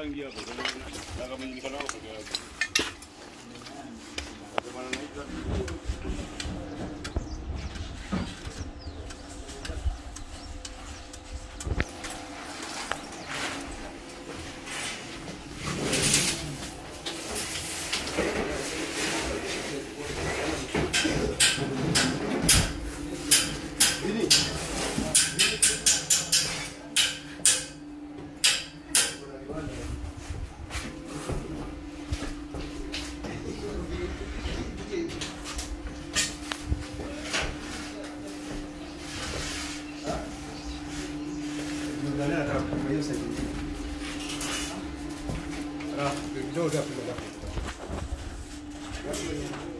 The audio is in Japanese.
lang Mimi